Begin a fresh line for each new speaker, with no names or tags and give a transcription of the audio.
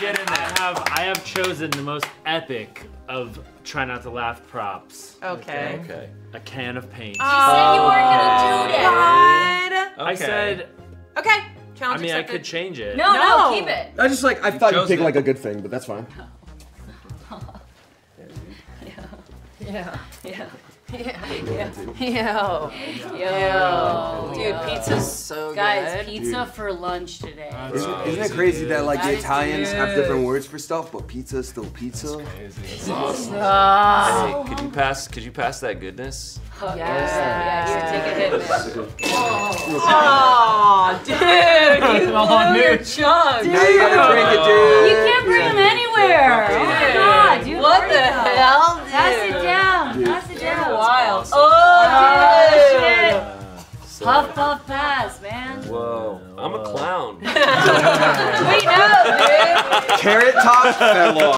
Get in
I have I have chosen the most epic of try not to laugh props.
Okay.
Okay.
A can of paint.
Oh,
said you weren't gonna do that.
God.
I
Okay.
said
Okay.
I
Challenge
mean I
accepted.
could change it.
No,
No.
no, keep it.
I just like I thought you
chose
picked
it.
like a good thing, but that's fine.
Yeah. Yeah.
Yo. Yo. Dude, pizza's so good.
Guys, pizza for lunch today.
Isn't, isn't it crazy that like
That
the
is
Italians have different words for stuff, but pizza is still pizza?
Ah.
Hey, could you pass? Could you pass that goodness?
Yeah. Yeah. Here, take a hit, man.
Aw, dude, you blew your chug.
Now you gotta drink it, dude.
You can't bring him anywhere. Oh my god, dude.
What
where
the
you go?
hell, dude?
Pass it down. Pass it down.
Wild.
So-
Puff, puff, pass, man.
Whoa. I'm a clown.
Wait, no, dude.
Carrot top fell off.